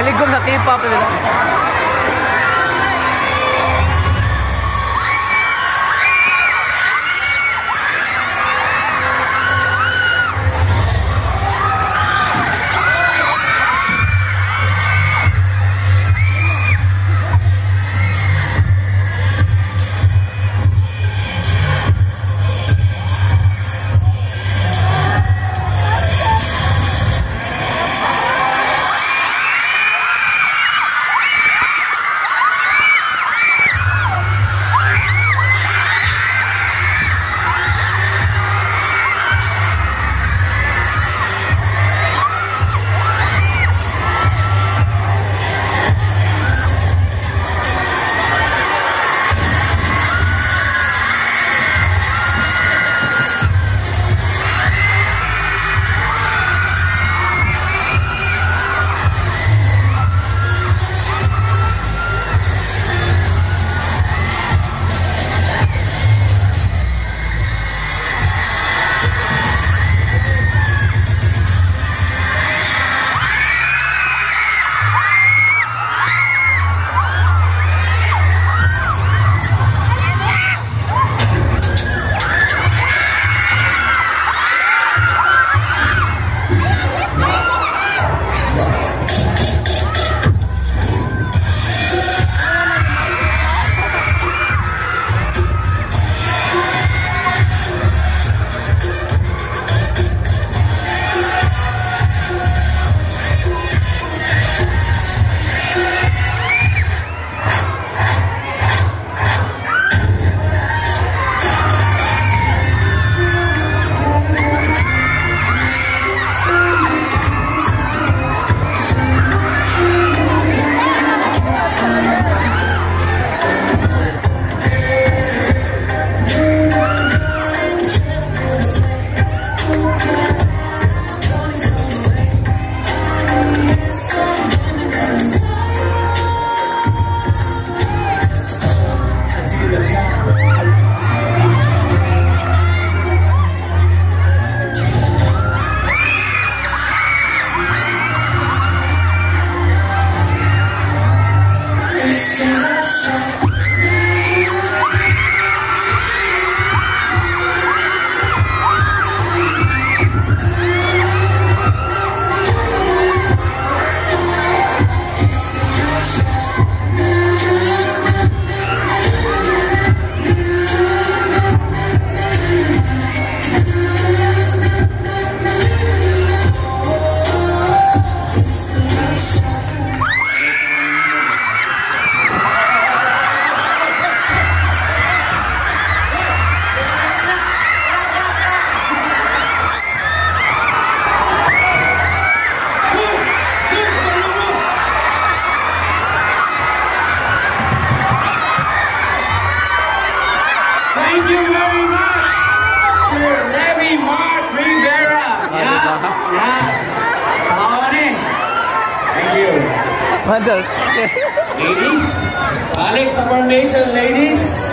sir. Kaligom sa K-pop Thank you very much, Sir Remy Mark Rivera. Yeah, yeah. Sawane. Thank you. Ladies, balik sa formation, ladies.